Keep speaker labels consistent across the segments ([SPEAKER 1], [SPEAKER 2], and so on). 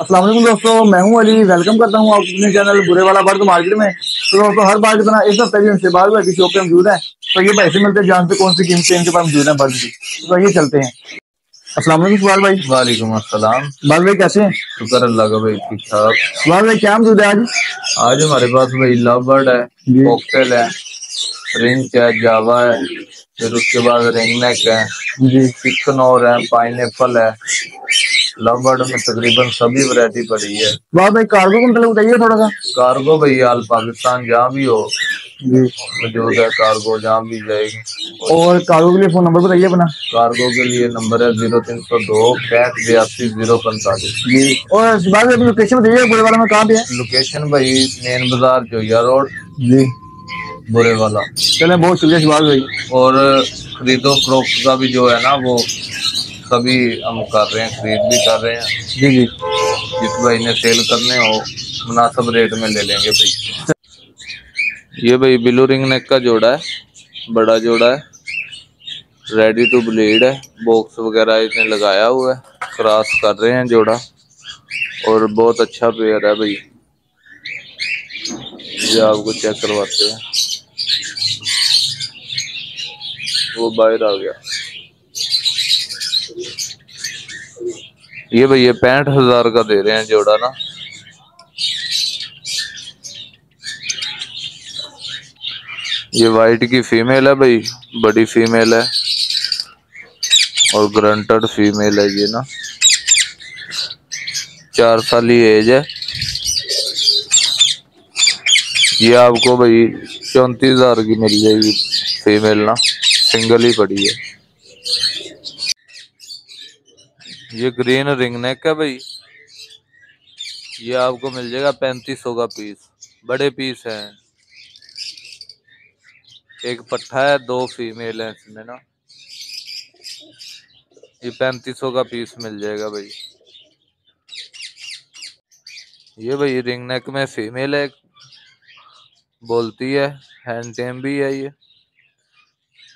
[SPEAKER 1] वालेकुम दोस्तों मैं हूँ अली। वेलकम करता हूँ आप अपने चैनल बुरे वाला बर्द मार्केट में। तो दोस्तों हर बार तरह इस हफ़्ते भी उनसे बाहर की शॉप पे मौजूद है। तो ये पैसे मिलते हैं जानते कौन सी कीमतें इनके पास मौजूद है बर्द की। तो ये चलते हैं। अस्सलाम वालेकुम सुबाल भाई।
[SPEAKER 2] वालेकुम अस्सलाम।
[SPEAKER 1] सुबाल भाई कैसे हैं?
[SPEAKER 2] शुक्र अल्लाह का भाई ठीक ठाक।
[SPEAKER 1] सुबाल भाई क्या मौजूद है आज?
[SPEAKER 2] आज हमारे पास भाई लव बर्ड है। कॉकटेल है रिंच है जावा है फिर उसके बाद रिंग नेक है
[SPEAKER 1] जी।
[SPEAKER 2] है पाइन है। बर्ड में तकरीबन सभी वैरायटी पड़ी है।
[SPEAKER 1] सुबाल भाई कार्गो को मतलब बताइए थोड़ा सा।
[SPEAKER 2] कार्गो भाई आल पाकिस्तान जहाँ भी हो
[SPEAKER 1] जी।
[SPEAKER 2] मौजूद है कार्गो जहाँ भी जाएगी।
[SPEAKER 1] और कार्गो के लिए फ़ोन नंबर बताइए अपना।
[SPEAKER 2] कार्गो के लिए नंबर है ज़ीरो तीन सौ दो पैंठ बयासी ज़ीरो पैंतालीस।
[SPEAKER 1] जी। और लोकेशन बताइए बुरे वाला में कहाँ पे है?
[SPEAKER 2] लोकेशन भाई मेन बाज़ार जोया रोड।
[SPEAKER 1] जी।
[SPEAKER 2] बुरे वाला।
[SPEAKER 1] चले बहुत शुक्रिया सुबाल भाई।
[SPEAKER 2] और खरीदो फरोख्त का भी जो है ना वो सभी हम कर रहे हैं खरीद भी कर रहे हैं।
[SPEAKER 1] जी जी।
[SPEAKER 2] जिस भाई ने सेल करने हो मुनासिब रेट में ले लेंगे भाई। ये भाई बिलू रिंग नेक का जोड़ा है बड़ा जोड़ा है। रेडी टू ब्लीड है बॉक्स वगैरह इसने लगाया हुआ है। क्रॉस कर रहे हैं जोड़ा और बहुत अच्छा पेयर है भाई। ये आपको चेक करवाते हैं। वो बाहर आ गया। ये भैया पैंठ हज़ार का दे रहे हैं जोड़ा ना। ये वाइट की फीमेल है भाई, बड़ी फीमेल है। और ग्रंटेड फीमेल है ये ना। चार साल ही एज है। ये आपको भाई चौंतीस हज़ार की मिल जाएगी फीमेल ना। सिंगल ही पड़ी है। ये ग्रीन रिंग नेक है भाई। ये आपको मिल जाएगा पैंतीस सौ का पीस बड़े पीस हैं। एक पट्ठा है, दो फीमेल है इसमें ना। ये पैंतीस सौ का पीस मिल जाएगा भाई। ये भाई रिंग नेक में फीमेल है। बोलती है हैंड टेम भी है ये।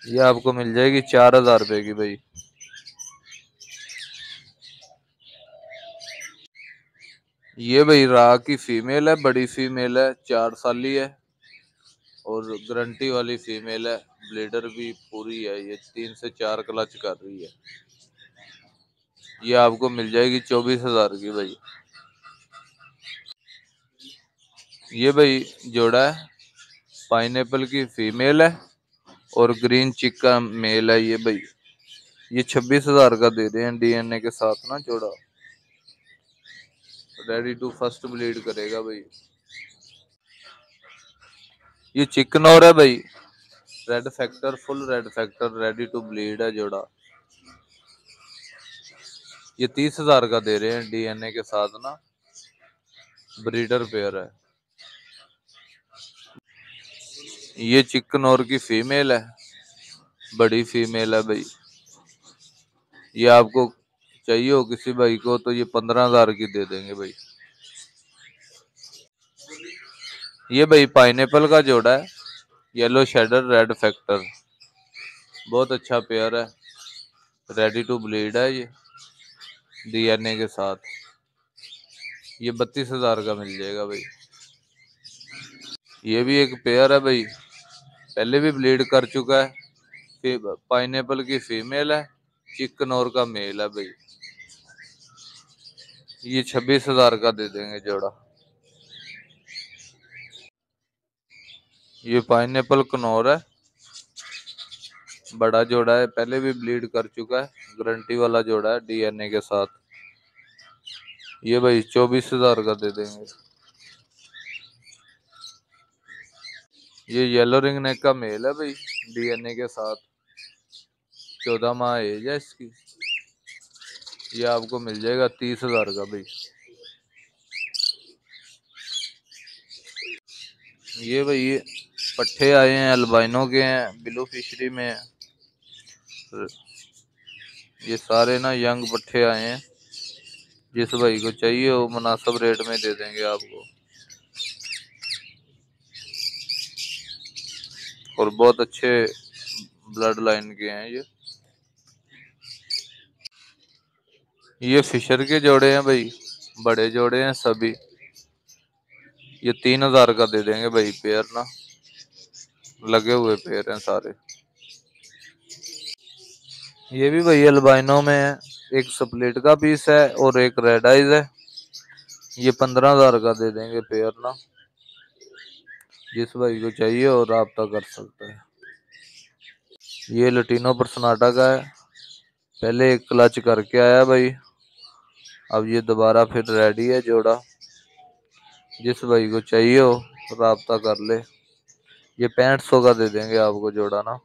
[SPEAKER 2] ये आपको मिल जाएगी चार हज़ार रुपये की भाई। ये भाई रा की फीमेल है, बड़ी फीमेल है, चार साली है और गारंटी वाली फीमेल है, ब्लेडर भी पूरी है, ये तीन से चार क्लच कर रही है। ये आपको मिल जाएगी चौबीस हज़ार की भाई। ये भाई जोड़ा है, पाइनएप्पल की फीमेल है और ग्रीन चिक का मेल है ये भाई। ये छब्बीस हज़ार का दे रहे हैं, डीएनए के साथ ना जोड़ा। रेडी टू फ़र्स्ट ब्लीड करेगा भाई। ये चिकन और है भाई। Red factor full red factor ready to bleed है जोड़ा। ये तीस हज़ार का दे रहे हैं डीएनए के साथ ना। ब्रीडर पेयर है। ये चिकन और की फीमेल है। बड़ी फीमेल है भाई। ये आपको चाहिए हो किसी भाई को तो ये पंद्रह हज़ार की दे देंगे भाई। ये भाई पाइनएप्पल का जोड़ा है येलो शेडर रेड फैक्टर बहुत अच्छा पेयर है रेडी टू ब्लीड है ये डीएनए के साथ। ये बत्तीस हज़ार का मिल जाएगा भाई। ये भी एक पेयर है भाई, पहले भी ब्लीड कर चुका है। पाइनएप्पल की फीमेल है चिकनौर का मेल है भाई। ये छब्बीस हज़ार का दे देंगे जोड़ा। ये पाइन एपल कनौर है। बड़ा जोड़ा है, पहले भी ब्लीड कर चुका है। गारंटी वाला जोड़ा है डीएनए के साथ। ये भाई चौबीस हज़ार का दे देंगे। ये येलो रिंग नेक का मेल है भाई डीएनए के साथ। चौदह माह एज है इसकी। ये आपको मिल जाएगा तीस हज़ार का भाई। ये भाई, ये पट्टे आए हैं अल्बाइनो के हैं ब्लू फिशरी में। ये सारे ना यंग पट्टे आए हैं। जिस भाई को चाहिए, वो मुनासिब रेट में दे देंगे आपको। और बहुत अच्छे ब्लड लाइन के हैं ये। ये फिशर के जोड़े हैं भाई, बड़े जोड़े हैं सभी। ये तीन हज़ार का दे देंगे भाई पेयर ना। लगे हुए पेयर हैं सारे। ये भी भाई अल्बाइनो में है। एक स्प्लिट का पीस है और एक रेड आइज़ है। ये पंद्रह हज़ार का दे देंगे पेयर ना। जिस भाई को चाहिए और रबता कर सकता है। ये लटीनो पर सनाटा का है। पहले एक क्लच करके आया भाई। अब ये दोबारा फिर रेडी है जोड़ा। जिस भाई को चाहिए हो, रबता कर ले। ये पैंठ सौ का दे देंगे आपको जोड़ा ना।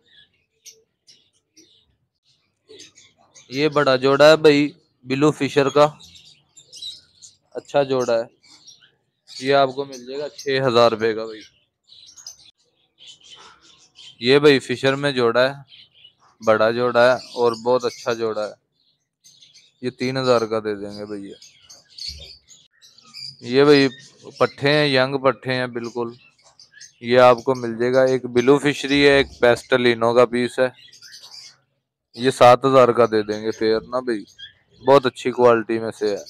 [SPEAKER 2] ये बड़ा जोड़ा है भाई, बिलू फिशर का। अच्छा जोड़ा है। ये आपको मिल जाएगा छह हज़ार रुपये का भाई। ये भाई फिशर में जोड़ा है। बड़ा जोड़ा है और बहुत अच्छा जोड़ा है। ये तीन हज़ार का दे देंगे भैया। ये भाई पट्ठे हैं, यंग पट्टे हैं, बिल्कुल। ये आपको मिल जाएगा, एक ब्लू फिशरी है, एक पेस्टलिनो का पीस है। ये सात हज़ार का दे देंगे फेयर ना भाई? बहुत अच्छी क्वालिटी में से है।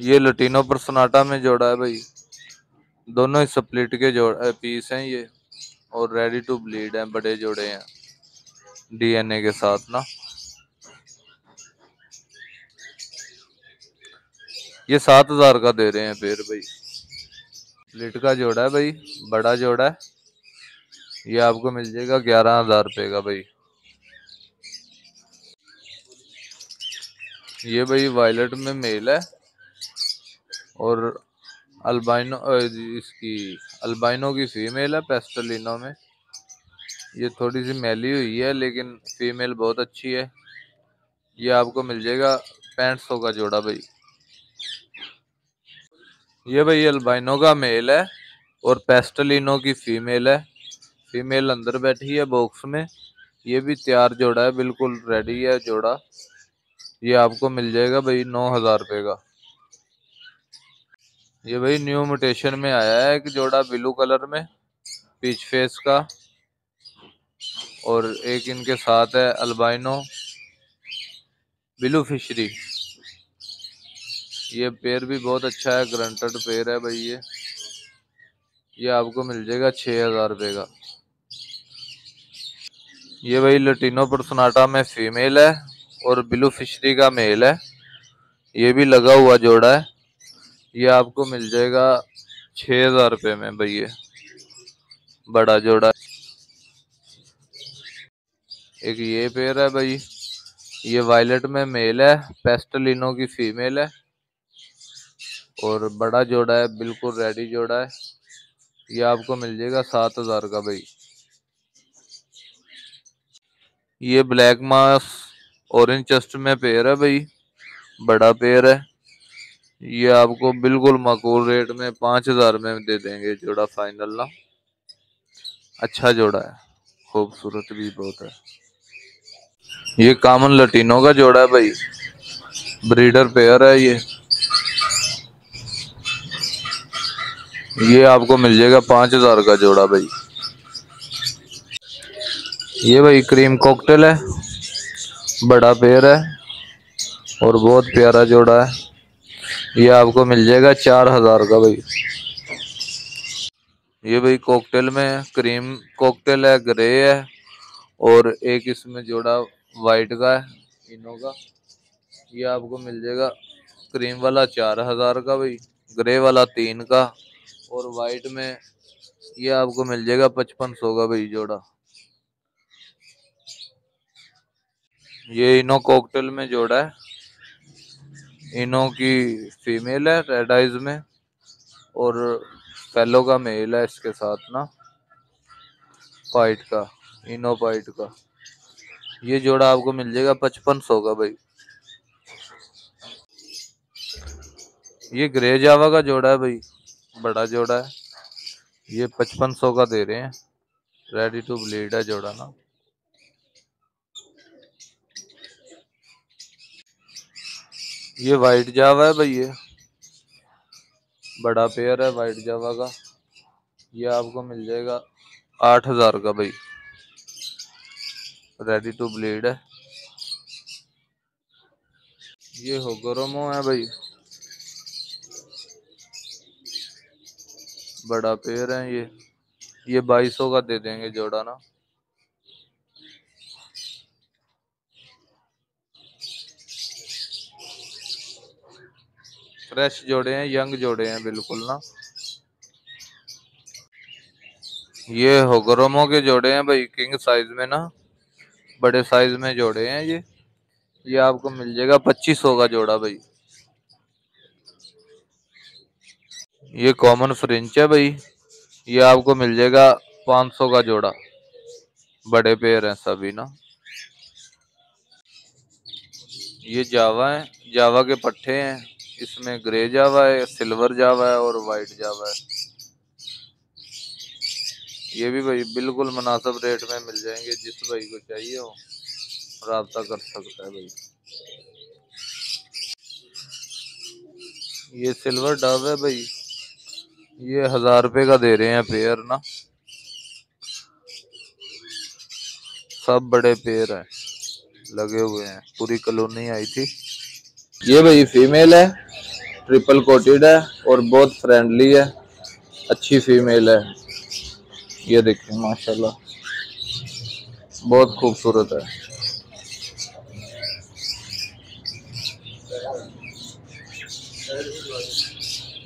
[SPEAKER 2] ये लटीनो पर सनाटा में जोड़ा है भाई। दोनों ही स्प्लिट के जोड़, पीस हैं ये, और रेडी टू ब्लीड हैं, बड़े जोड़े हैं। डीएनए के साथ ना। ये सात हज़ार का दे रहे हैं फिर भाई। लिट का जोड़ा है भाई, बड़ा जोड़ा है। ये आपको मिल जाएगा ग्यारह हज़ार रुपये का भाई। ये भाई वायलट में मेल है और अल्बाइनो इसकी, अल्बाइनो की फीमेल है, पेस्टलिनो में। ये थोड़ी सी मैली हुई है, लेकिन फीमेल बहुत अच्छी है। ये आपको मिल जाएगा पैंठ सौ का जोड़ा भाई। ये भाई अल्बाइनो का मेल है और पेस्टलिनो की फीमेल है। फीमेल अंदर बैठी है बॉक्स में। ये भी तैयार जोड़ा है, बिल्कुल रेडी है जोड़ा। ये आपको मिल जाएगा भाई नौ हज़ार रुपये का। ये भाई न्यू म्यूटेशन में आया है एक जोड़ा ब्लू कलर में पीच फेस का। और एक इनके साथ है अल्बाइनो ब्लू फिशरी ये पेड़ भी बहुत अच्छा है, ग्रंटेड पेड़ है भाई ये। ये आपको मिल जाएगा छः हज़ार रुपये का। ये भाई लटीनो परसनाटा में फीमेल है और ब्लू फिशरी का मेल है। ये भी लगा हुआ जोड़ा है। ये आपको मिल जाएगा छः हज़ार रुपये में भैया बड़ा जोड़ा एक ये पेयर है भाई। ये वायलेट में मेल है, पेस्टलिनो की फीमेल है। और बड़ा जोड़ा है, बिल्कुल रेडी जोड़ा है। ये आपको मिल जाएगा सात हज़ार का भाई। ये ब्लैक मास, ऑरेंज चेस्ट में पेयर है भाई। बड़ा पेयर है। ये आपको बिल्कुल मकूल रेट में पाँच हज़ार में दे देंगे जोड़ा फाइनल ना। अच्छा जोड़ा है। खूबसूरत भी बहुत है। ये कामन लटीनो का जोड़ा है भाई। ब्रीडर पेयर है ये। ये आपको मिल जाएगा पाँच हज़ार का जोड़ा भाई। ये भाई क्रीम कॉकटेल है। बड़ा पेयर है और बहुत प्यारा जोड़ा है। ये आपको मिल जाएगा चार हज़ार का भाई। ये भाई कॉकटेल में क्रीम कॉकटेल है, ग्रे है और एक इसमें जोड़ा वाइट का है, इनो का। ये आपको मिल जाएगा क्रीम वाला चार हज़ार का भाई, ग्रे वाला तीन का। और वाइट में ये आपको मिल जाएगा पचपन सौ का भाई जोड़ा। ये इनो कॉकटेल में जोड़ा है। इनो की फीमेल है, रेड आइज़ में। और फेलो का मेल है इसके साथ ना। पाइट का, इनो पाइट का। ये जोड़ा आपको मिल जाएगा पचपन सौ का भाई। ये ग्रे जावा का जोड़ा है भाई, बड़ा जोड़ा है। ये पचपन सौ का दे रहे हैं। रेडी टू ब्लीड है जोड़ा ना। ये वाइट जावा है भाई ये। बड़ा पेयर है वाइट जावा का। ये आपको मिल जाएगा आठ हज़ार का भाई। रेडी टू ब्लीड है। ये हो, गरमो है भाई। बड़ा पेड़ है ये। ये बाईसों का दे देंगे जोड़ा ना। फ्रेश जोड़े हैं, यंग जोड़े हैं बिल्कुल ना। ये होगरोमो के जोड़े हैं भाई, किंग साइज़ में ना। बड़े साइज़ में जोड़े हैं ये। ये आपको मिल जाएगा पच्चीस सौ का जोड़ा भाई। ये कॉमन फ्रेंच है भाई। ये आपको मिल जाएगा पाँच सौ का जोड़ा। बड़े पेड़ हैं सभी ना। ये जावा है। जावा के पट्टे हैं। इसमें ग्रे जावा है सिल्वर जावा है और वाइट जावा है। ये भी भाई बिल्कुल मुनासिब रेट में मिल जाएँगे, जिस भाई को चाहिए हो, रबता कर सकता है भाई। ये सिल्वर डब है भाई। ये हज़ार रुपये का दे रहे हैं पेयर ना। सब बड़े पेयर हैं, लगे हुए हैं। पूरी कॉलोनी आई थी। ये भाई फीमेल है ट्रिपल कोटेड है और बहुत फ्रेंडली है। अच्छी फीमेल है। ये देखिए, माशाल्लाह। बहुत खूबसूरत है।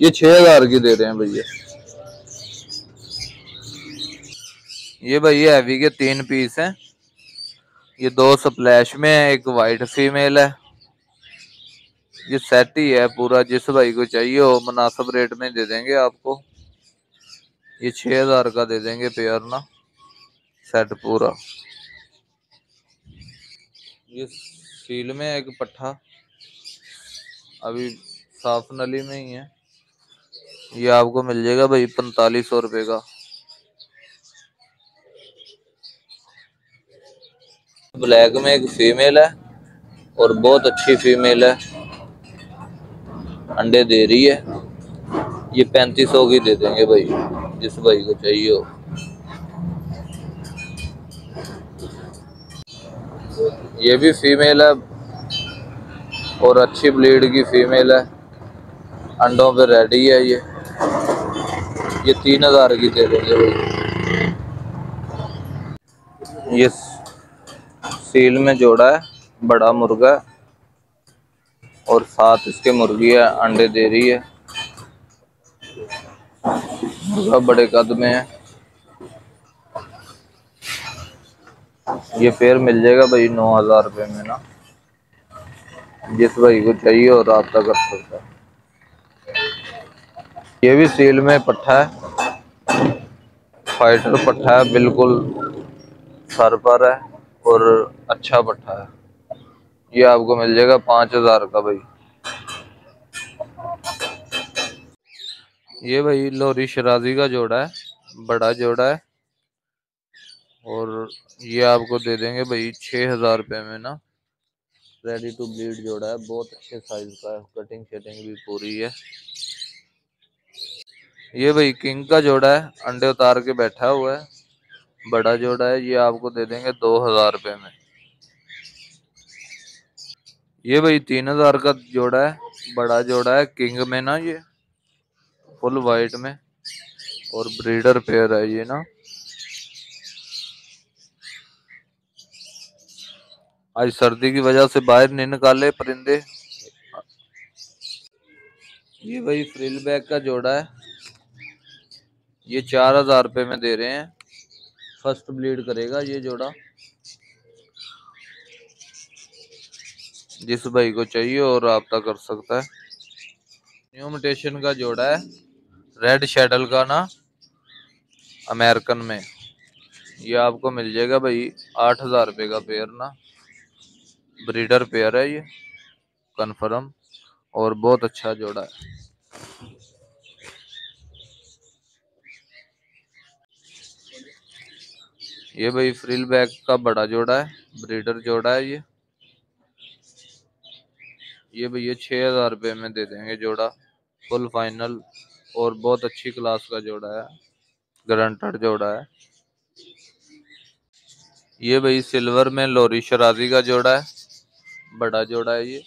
[SPEAKER 2] ये छह हज़ार की दे रहे हैं भैया। ये भैया हैवी के तीन पीस हैं। ये दो स्प्लैश में है, एक वाइट फीमेल है। ये सेट ही है पूरा, जिस भाई को चाहिए हो मुनासिब रेट में दे देंगे आपको। ये छह हज़ार का दे देंगे पेयर ना सेट पूरा। ये सील में एक पट्ठा अभी साफ़ नली में ही है। ये आपको मिल जाएगा भाई पैंतालीस सौ रुपये का। ब्लैक में एक फीमेल है और बहुत अच्छी फीमेल है। अंडे दे रही है। ये पैंतीस सौ की दे देंगे भाई, जिस भाई को चाहिए हो। ये भी फीमेल है और अच्छी ब्लीड की फीमेल है। अंडों पे रेडी है ये। ये तीन हज़ार की दे देंगे भाई। ये सील में जोड़ा है, बड़ा मुर्गा और साथ इसके मुर्गी है, अंडे दे रही है। मुर्गा बड़े कद में है। ये पेड़ मिल जाएगा भाई नौ हज़ार रुपये में ना। जिस भाई को चाहिए और रबता कर सकता है। ये भी सील में पट्टा है। फाइटर पट्टा है, बिल्कुल सर पर है और अच्छा पट्टा है। ये आपको मिल जाएगा पाँच हज़ार का भाई। ये भाई लोरी शराजी का जोड़ा है, बड़ा जोड़ा है। और ये आपको दे देंगे भाई छह हज़ार रुपये में ना। रेडी टू ब्लीड जोड़ा है, बहुत अच्छे साइज़ का है कटिंग शटिंग भी पूरी है। ये भाई किंग का जोड़ा है, अंडे उतार के बैठा हुआ है, बड़ा जोड़ा है, ये आपको दे देंगे दो हज़ार रुपये में। ये भाई तीन हज़ार का जोड़ा है, बड़ा जोड़ा है किंग में ना ये। फुल वाइट में और ब्रीडर पेयर है ये ना। आज सर्दी की वजह से बाहर नहीं निकाले परिंदे। ये भाई फ्रिल बैग का जोड़ा है। ये चार हज़ार रुपये में दे रहे हैं। फ़र्स्ट ब्लीड करेगा ये जोड़ा। जिस भाई को चाहिए और रबता कर सकता है। न्यू मिटेशन का जोड़ा है। रेड शेडल का ना अमेरिकन में। ये आपको मिल जाएगा भाई, आठ हज़ार रुपये का पेयर ना। ब्रीडर पेयर है ये कन्फर्म और बहुत अच्छा जोड़ा है। ये भाई फ्रिल बैग का बड़ा जोड़ा है ब्रीडर जोड़ा है ये। ये भैया छः हज़ार रुपये में दे देंगे जोड़ा फुल फाइनल और बहुत अच्छी क्लास का जोड़ा है। ग्रंटेड जोड़ा है। ये भाई सिल्वर में लोरी शराजी का जोड़ा है। बड़ा जोड़ा है ये।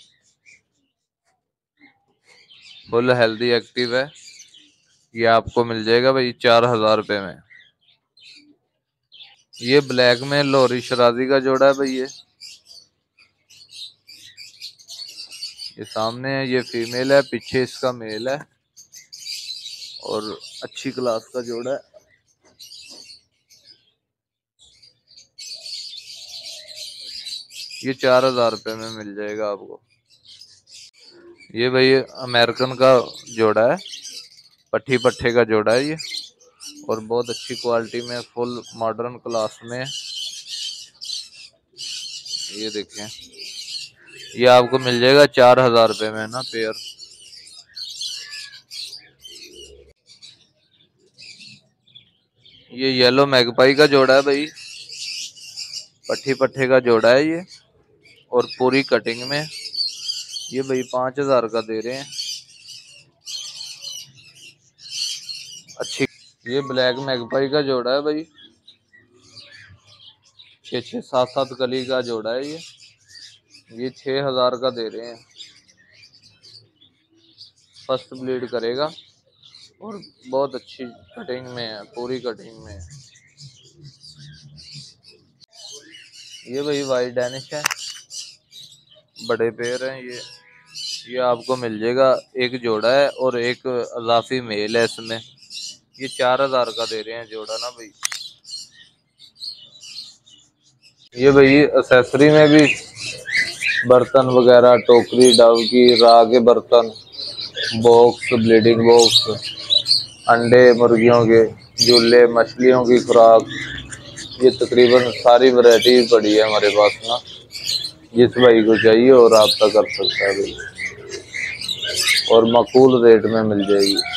[SPEAKER 2] फुल हेल्दी एक्टिव है। ये आपको मिल जाएगा भाई चार हज़ार रुपये में। ये ब्लैक में लोरी शराजी का जोड़ा है भाई ये। ये सामने है, ये फीमेल है, पीछे इसका मेल है। और अच्छी क्लास का जोड़ा है। ये चार हज़ार रुपये में मिल जाएगा आपको। ये भाई अमेरिकन का जोड़ा है, पट्टी पट्टे का जोड़ा है ये। और बहुत अच्छी क्वालिटी में, फुल मॉडर्न क्लास में। ये देखें, ये आपको मिल जाएगा चार हज़ार रुपये में ना पेयर ये येलो मैगपाई का जोड़ा है भाई। पट्टी पट्टे का जोड़ा है ये। और पूरी कटिंग में। ये भाई पाँच हज़ार का दे रहे हैं। अच्छी। ये ब्लैक मैगपाई का जोड़ा है भाई। छः छः, सात सात कली का जोड़ा है ये। ये छः हज़ार का दे रहे हैं। फ़र्स्ट ब्लीड करेगा। और बहुत अच्छी कटिंग में है, पूरी कटिंग में है। ये भाई वाइट डैनिश है। बड़े पेड़ हैं ये। ये आपको मिल जाएगा एक जोड़ा है और एक अजाफी मेल है इसमें। ये चार हज़ार का दे रहे हैं जोड़ा ना भाई। ये भाई एसेसरी में भी बर्तन वगैरह, टोकरी डव की रा के बर्तन बॉक्स ब्लीडिंग बॉक्स अंडे, मुर्गियों के, झूले, मछलियों की खुराक, ये तकरीबन सारी वैरायटी पड़ी है हमारे पास ना। जिस भाई को चाहिए और रबता कर सकता है और मकूल रेट में मिल जाएगी।